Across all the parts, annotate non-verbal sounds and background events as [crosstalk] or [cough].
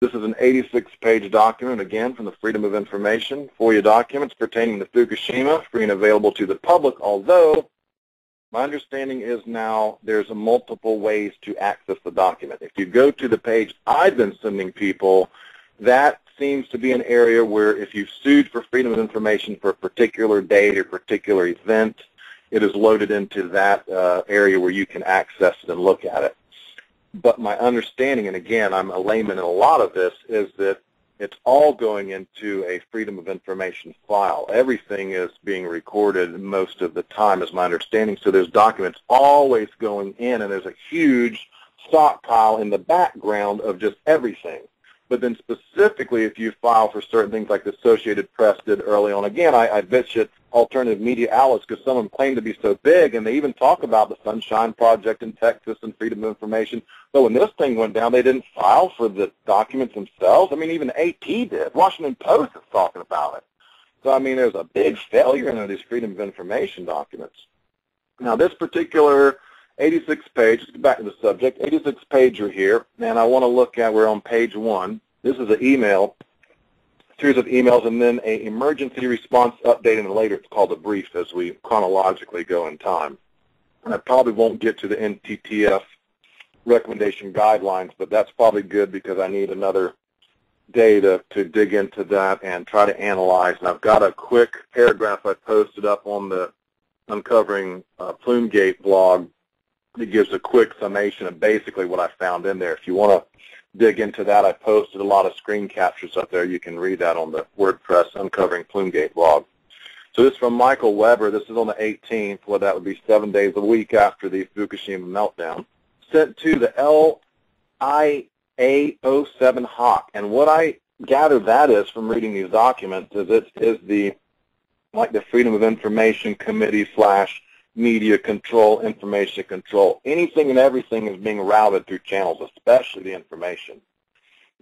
This is an 86-page document, again, from the Freedom of Information FOIA documents pertaining to Fukushima, free and available to the public, although my understanding is now there's a multiple ways to access the document. If you go to the page I've been sending people, that seems to be an area where if you've sued for freedom of information for a particular date or particular event, it is loaded into that uh, area where you can access it and look at it but my understanding, and again, I'm a layman in a lot of this, is that it's all going into a Freedom of Information file. Everything is being recorded most of the time, is my understanding. So there's documents always going in, and there's a huge stockpile in the background of just everything. But then specifically, if you file for certain things like the Associated Press did early on, again, I, I bitch at alternative media outlets because some of them claim to be so big, and they even talk about the Sunshine Project in Texas and freedom of information. But when this thing went down, they didn't file for the documents themselves. I mean, even AP did. Washington Post is talking about it. So, I mean, there's a big failure in these freedom of information documents. Now, this particular 86 page, let's get back to the subject, 86 pager here, and I want to look at, we're on page one. This is an email, series of emails, and then an emergency response update, and later it's called a brief as we chronologically go in time. And I probably won't get to the NTTF recommendation guidelines, but that's probably good because I need another day to, to dig into that and try to analyze. And I've got a quick paragraph I posted up on the Uncovering uh, Plumegate blog it gives a quick summation of basically what I found in there. If you want to dig into that, I posted a lot of screen captures up there. You can read that on the WordPress Uncovering Plumegate blog. So this is from Michael Weber. This is on the 18th, well, that would be seven days a week after the Fukushima meltdown. Sent to the LIA07 Hawk. And what I gather that is from reading these documents is it is the, like the Freedom of Information Committee slash media control, information control. Anything and everything is being routed through channels, especially the information.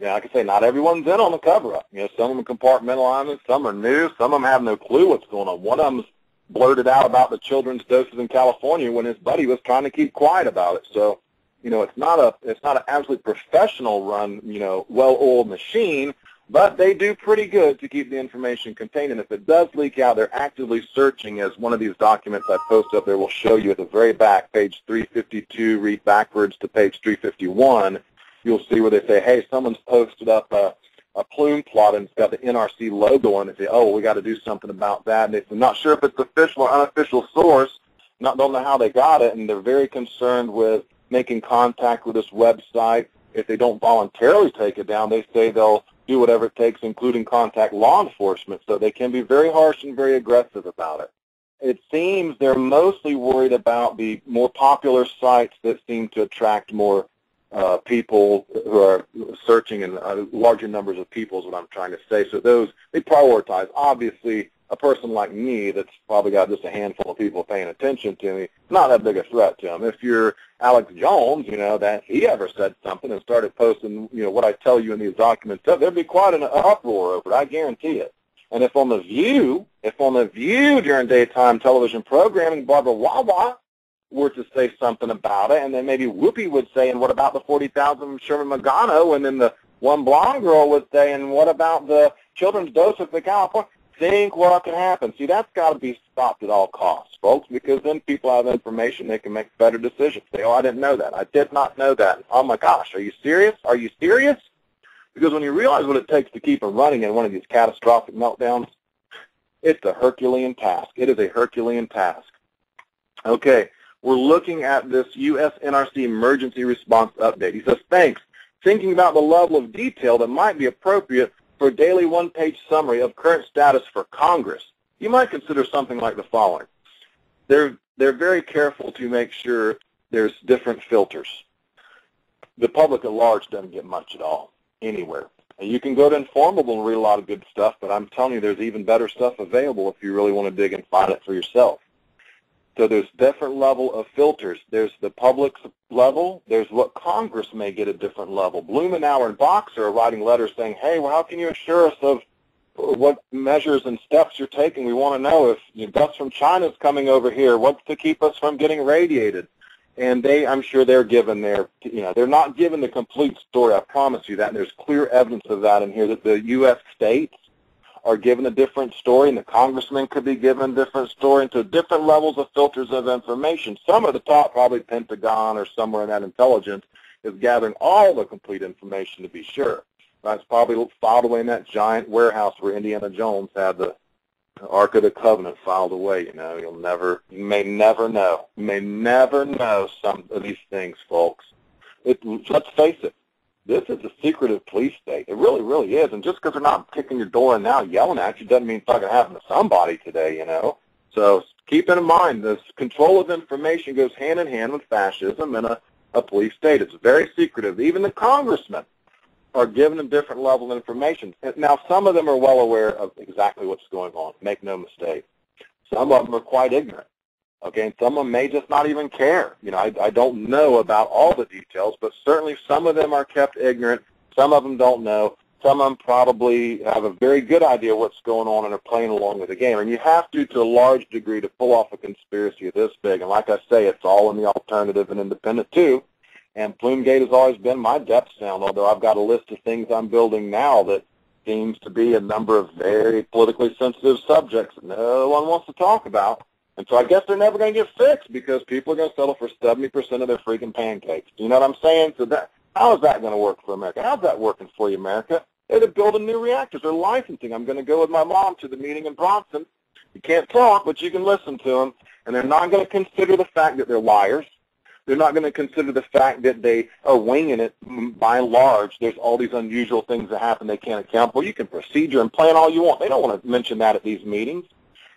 Yeah, like I say, not everyone's in on the cover-up. You know, some of them compartmentalizing, some are new, some of them have no clue what's going on. One of them's blurted out about the children's doses in California when his buddy was trying to keep quiet about it. So, you know, it's not a it's not an absolutely professional run, you know, well-oiled machine, but they do pretty good to keep the information contained. And if it does leak out, they're actively searching, as one of these documents I post up there will show you at the very back, page 352, read backwards to page 351. You'll see where they say, hey, someone's posted up a, a plume plot and it's got the NRC logo on it. They say, oh, we got to do something about that. And they're not sure if it's official or unofficial source, not don't know how they got it, and they're very concerned with making contact with this website. If they don't voluntarily take it down, they say they'll do whatever it takes, including contact law enforcement. So they can be very harsh and very aggressive about it. It seems they're mostly worried about the more popular sites that seem to attract more uh, people who are searching and uh, larger numbers of people is what I'm trying to say. So those, they prioritize. Obviously, a person like me that's probably got just a handful of people paying attention to me, not that big a threat to them. If you're Alex Jones, you know, that he ever said something and started posting, you know, what I tell you in these documents, there'd be quite an uproar over it, I guarantee it. And if on The View, if on The View during daytime television programming, Barbara Wawa were to say something about it, and then maybe Whoopi would say, and what about the 40,000 from Sherman Mangano, and then the one blonde girl would say, and what about the children's dose of the California? Think what can happen. See, that's got to be stopped at all costs, folks, because then people have information. They can make better decisions. Say, oh, I didn't know that. I did not know that. Oh, my gosh, are you serious? Are you serious? Because when you realize what it takes to keep them running in one of these catastrophic meltdowns, it's a Herculean task. It is a Herculean task. Okay, we're looking at this U.S. NRC emergency response update. He says, thanks. Thinking about the level of detail that might be appropriate for a daily one-page summary of current status for Congress, you might consider something like the following. They're, they're very careful to make sure there's different filters. The public at large doesn't get much at all, anywhere. And you can go to Enformable and read a lot of good stuff, but I'm telling you there's even better stuff available if you really want to dig and find it for yourself. So there's different level of filters. There's the public's level. There's what Congress may get a different level. Blumenauer and Boxer are writing letters saying, hey, well, how can you assure us of what measures and steps you're taking? We want to know if dust from China is coming over here. What's to keep us from getting radiated? and they, I'm sure they're given their, you know, they're not given the complete story. I promise you that. And there's clear evidence of that in here that the U.S. states are given a different story, and the congressman could be given a different story, and to different levels of filters of information. Some of the top, probably Pentagon or somewhere in that intelligence, is gathering all the complete information to be sure. That's probably filed away in that giant warehouse where Indiana Jones had the Ark of the Covenant filed away. You know, you'll never, you may never know, you may never know some of these things, folks. It, let's face it, this is a secretive police state. It really, really is. And just because they're not kicking your door and now yelling at you doesn't mean it's not going to happen to somebody today, you know. So keep in mind, this control of information goes hand in hand with fascism in a, a police state. It's very secretive. Even the congressmen are given a different level of information. Now, some of them are well aware of exactly what's going on. Make no mistake. Some of them are quite ignorant. Okay, and some of them may just not even care. You know, I, I don't know about all the details, but certainly some of them are kept ignorant. Some of them don't know. Some of them probably have a very good idea what's going on and are playing along with the game. And you have to, to a large degree, to pull off a conspiracy this big. And like I say, it's all in the alternative and independent too. And Plumegate has always been my depth sound, although I've got a list of things I'm building now that seems to be a number of very politically sensitive subjects that no one wants to talk about. And so I guess they're never going to get fixed because people are going to settle for 70% of their freaking pancakes. You know what I'm saying? So that how is that going to work for America? How's that working for you, America? They're building new reactors. They're licensing. I'm going to go with my mom to the meeting in Bronson. You can't talk, but you can listen to them. And they're not going to consider the fact that they're liars. They're not going to consider the fact that they are winging it by and large. There's all these unusual things that happen they can't account for. You can procedure and plan all you want. They don't want to mention that at these meetings.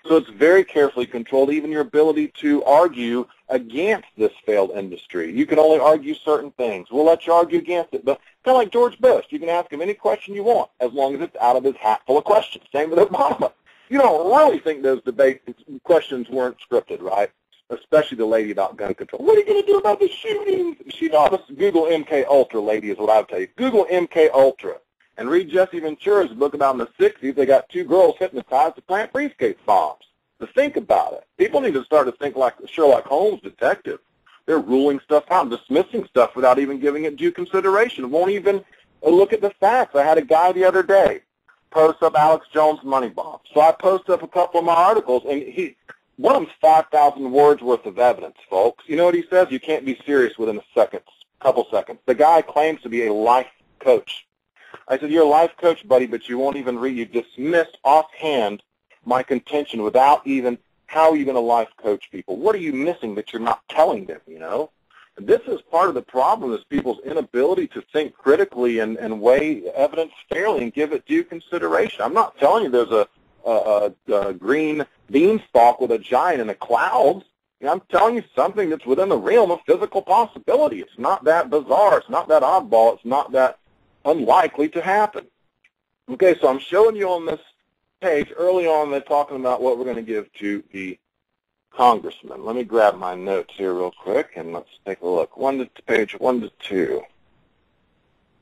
So it's very carefully controlled, even your ability to argue against this failed industry. You can only argue certain things. We'll let you argue against it. But kind of like George Bush, you can ask him any question you want as long as it's out of his hat full of questions. Same with Obama. You don't really think those debate questions weren't scripted, right? Especially the lady about gun control. What are you going to do about the shootings? She ought to Google MK Ultra, lady, is what I would tell you. Google MK Ultra and read Jesse Ventura's book about in the 60s. They got two girls hypnotized to plant briefcase bombs. To think about it. People need to start to think like Sherlock Holmes detective. They're ruling stuff out, dismissing stuff without even giving it due consideration. Won't even look at the facts. I had a guy the other day post up Alex Jones money bomb. So I posted up a couple of my articles, and he one of them's 5,000 words worth of evidence, folks. You know what he says? You can't be serious within a second, couple seconds. The guy claims to be a life coach. I said, you're a life coach, buddy, but you won't even read. You dismissed offhand my contention without even how are you going to life coach people? What are you missing that you're not telling them, you know? This is part of the problem is people's inability to think critically and, and weigh evidence fairly and give it due consideration. I'm not telling you there's a, a, a, a green beanstalk with a giant in the clouds. I'm telling you something that's within the realm of physical possibility. It's not that bizarre. It's not that oddball. It's not that unlikely to happen. Okay, so I'm showing you on this page early on they're talking about what we're going to give to the congressman. Let me grab my notes here real quick and let's take a look. One to page one to two.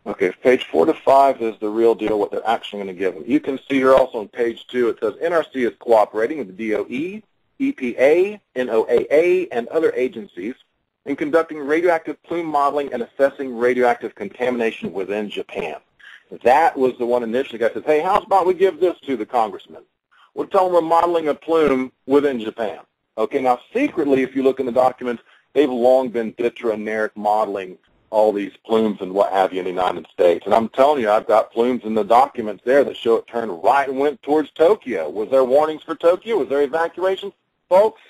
Okay, page four to five is the real deal, what they're actually going to give them. You can see here also on page two, it says NRC is cooperating with the DOE, EPA, NOAA, and other agencies in conducting radioactive plume modeling and assessing radioactive contamination within Japan. That was the one initially guy said, hey, how about we give this to the congressman? We'll tell them we're modeling a plume within Japan. Okay, now secretly, if you look in the documents, they've long been Ditra modeling all these plumes and what have you in the United States. And I'm telling you, I've got plumes in the documents there that show it turned right and went towards Tokyo. Was there warnings for Tokyo? Was there evacuations? Folks,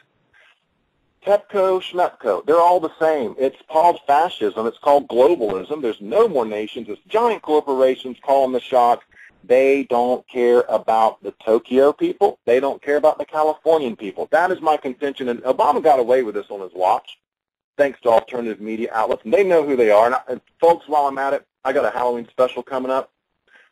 TEPCO, SHMEPCO, they're all the same. It's called fascism. It's called globalism. There's no more nations. It's giant corporations calling the shots. They don't care about the Tokyo people. They don't care about the Californian people. That is my contention. And Obama got away with this on his watch, thanks to alternative media outlets. And they know who they are. And, I, and folks, while I'm at it, I got a Halloween special coming up.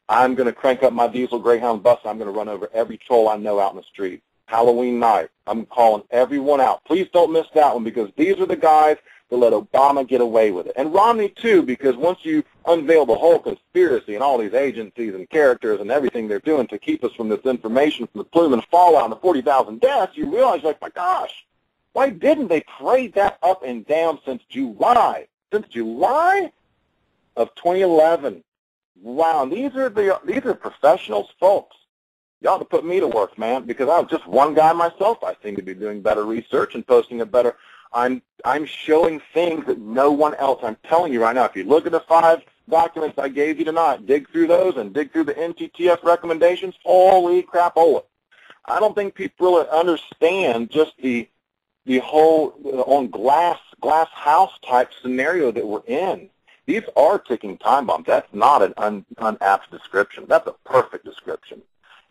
I'm going to crank up my diesel Greyhound bus. I'm going to run over every troll I know out in the street. Halloween night. I'm calling everyone out. Please don't miss that one because these are the guys that let Obama get away with it. And Romney, too, because once you unveil the whole conspiracy and all these agencies and characters and everything they're doing to keep us from this information from the plume and fallout and the 40,000 deaths, you realize, like, my gosh, Why didn't they parade that up and down since July? Since July of 2011. Wow, these are the these are professionals, folks. You ought to put me to work, man, because I'm just one guy myself. I seem to be doing better research and posting a better. I'm I'm showing things that no one else. I'm telling you right now. If you look at the five documents I gave you tonight, dig through those and dig through the NTTF recommendations. Holy crap, crapola! I don't think people really understand just the the whole uh, on glass glass house type scenario that we're in. These are ticking time bombs. That's not an un, unapt description. That's a perfect description.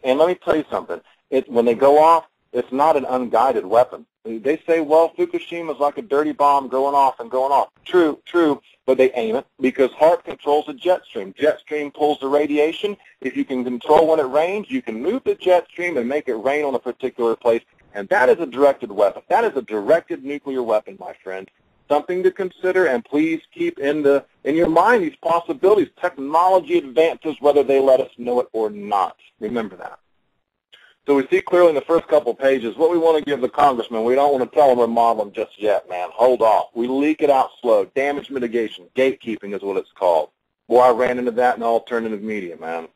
And let me tell you something. It, when they go off, it's not an unguided weapon. They say, well, Fukushima is like a dirty bomb going off and going off. True, true, but they aim it because HAARP controls the jet stream. Jet stream pulls the radiation. If you can control when it rains, you can move the jet stream and make it rain on a particular place. And that is a directed weapon. That is a directed nuclear weapon, my friend something to consider, and please keep in the in your mind these possibilities. Technology advances whether they let us know it or not. Remember that. So we see clearly in the first couple pages what we want to give the congressman. We don't want to tell them we're modeling just yet, man. Hold off. We leak it out slow. Damage mitigation, gatekeeping is what it's called. Boy, I ran into that in alternative media, man.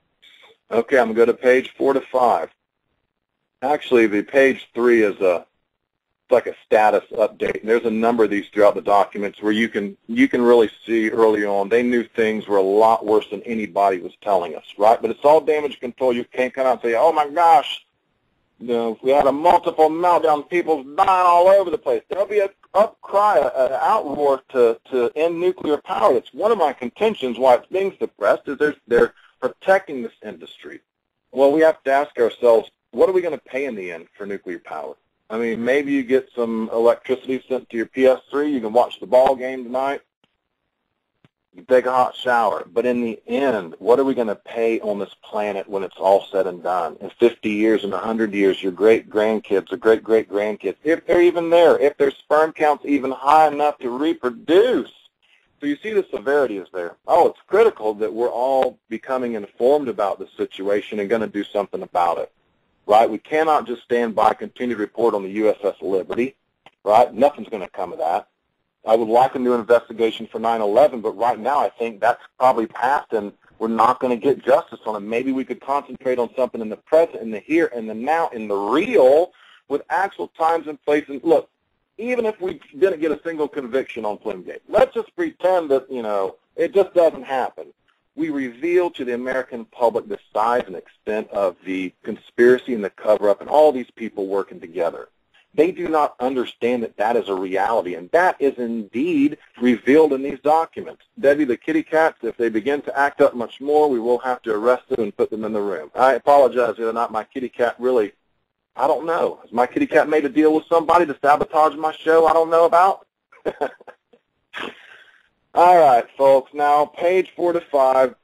Okay, I'm going to go to page four to five. Actually, the page three is a like a status update. And there's a number of these throughout the documents where you can you can really see early on they knew things were a lot worse than anybody was telling us, right? But it's all damage control. You can't come out and say, "Oh my gosh, you know, we had a multiple meltdown, people dying all over the place." There'll be a upcry, an outroar to to end nuclear power. That's one of my contentions why it's being suppressed is they're they're protecting this industry. Well, we have to ask ourselves, what are we going to pay in the end for nuclear power? I mean, maybe you get some electricity sent to your PS3. You can watch the ball game tonight. You take a hot shower. But in the end, what are we going to pay on this planet when it's all said and done? In 50 years, in 100 years, your great-grandkids, or great-great-grandkids, if they're even there, if their sperm count's even high enough to reproduce. So you see the severity is there. Oh, it's critical that we're all becoming informed about the situation and going to do something about it right? We cannot just stand by, continue to report on the USS Liberty, right? Nothing's going to come of that. I would like a new investigation for 9/11, but right now I think that's probably past, and we're not going to get justice on it. Maybe we could concentrate on something in the present, in the here, in the now, in the real, with actual times and places. Look, even if we didn't get a single conviction on Plumegate, let's just pretend that you know it just doesn't happen we reveal to the American public the size and extent of the conspiracy and the cover-up and all these people working together. They do not understand that that is a reality, and that is indeed revealed in these documents. Debbie, the kitty cats, if they begin to act up much more, we will have to arrest them and put them in the room. I apologize or not my kitty cat really, I don't know. Has my kitty cat made a deal with somebody to sabotage my show I don't know about? [laughs] All right, folks. Now, page four to five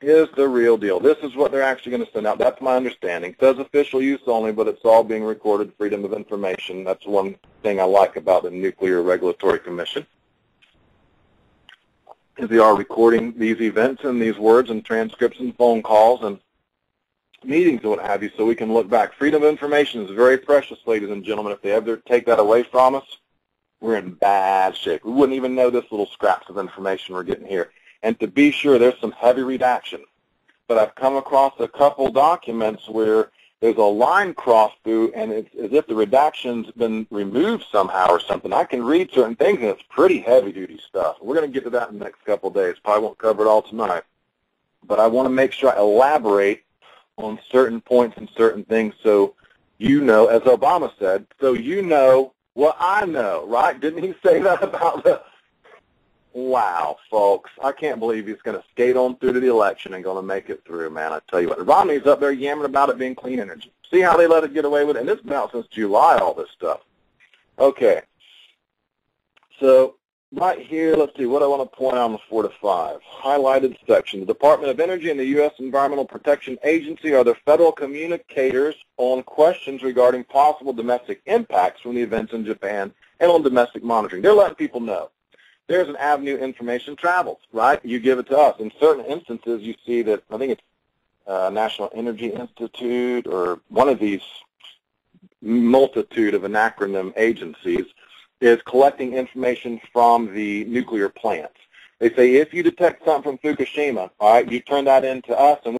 is the real deal. This is what they're actually going to send out. That's my understanding. It says official use only, but it's all being recorded, freedom of information. That's one thing I like about the Nuclear Regulatory Commission. Is they are recording these events and these words and transcripts and phone calls and meetings and what have you so we can look back. Freedom of information is very precious, ladies and gentlemen. If they ever take that away from us, we're in bad shape. We wouldn't even know this little scraps of information we're getting here. And to be sure, there's some heavy redaction. But I've come across a couple documents where there's a line crossed through, and it's as if the redaction's been removed somehow or something. I can read certain things, and it's pretty heavy-duty stuff. We're going to get to that in the next couple of days. Probably won't cover it all tonight. But I want to make sure I elaborate on certain points and certain things so you know, as Obama said, so you know well, I know, right? Didn't he say that about the... Wow, folks. I can't believe he's going to skate on through to the election and going to make it through, man. I tell you what. Romney's up there yammering about it being clean energy. See how they let it get away with it? And it's been out since July, all this stuff. Okay. So right here, let's see, what I want to point out on the 4 to 5. Highlighted section. The Department of Energy and the U.S. Environmental Protection Agency are the federal communicators on questions regarding possible domestic impacts from the events in Japan and on domestic monitoring. They're letting people know. There's an avenue information travels, right? You give it to us. In certain instances, you see that, I think it's uh, National Energy Institute or one of these multitude of an acronym agencies, is collecting information from the nuclear plants. They say if you detect something from Fukushima, all right, you turn that in to us and